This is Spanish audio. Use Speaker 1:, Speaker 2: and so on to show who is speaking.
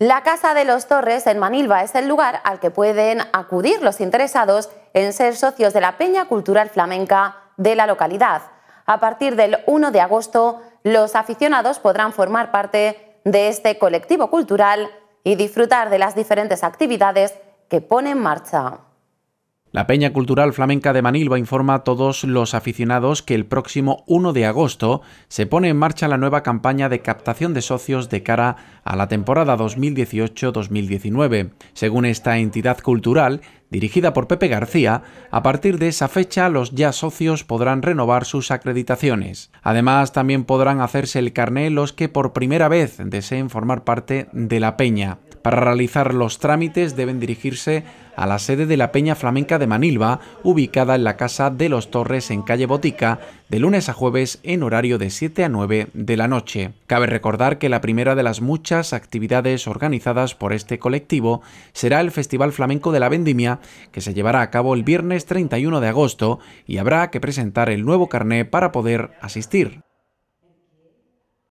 Speaker 1: La Casa de los Torres en Manilva es el lugar al que pueden acudir los interesados en ser socios de la Peña Cultural Flamenca de la localidad. A partir del 1 de agosto, los aficionados podrán formar parte de este colectivo cultural y disfrutar de las diferentes actividades que pone en marcha.
Speaker 2: La Peña Cultural Flamenca de Manilva informa a todos los aficionados que el próximo 1 de agosto se pone en marcha la nueva campaña de captación de socios de cara a la temporada 2018-2019. Según esta entidad cultural, dirigida por Pepe García, a partir de esa fecha los ya socios podrán renovar sus acreditaciones. Además, también podrán hacerse el carné los que por primera vez deseen formar parte de la Peña. Para realizar los trámites deben dirigirse a la sede de la Peña Flamenca de Manilva, ubicada en la Casa de los Torres en calle Botica, de lunes a jueves en horario de 7 a 9 de la noche. Cabe recordar que la primera de las muchas actividades organizadas por este colectivo será el Festival Flamenco de la Vendimia, que se llevará a cabo el viernes 31 de agosto y habrá que presentar el nuevo carné para poder asistir.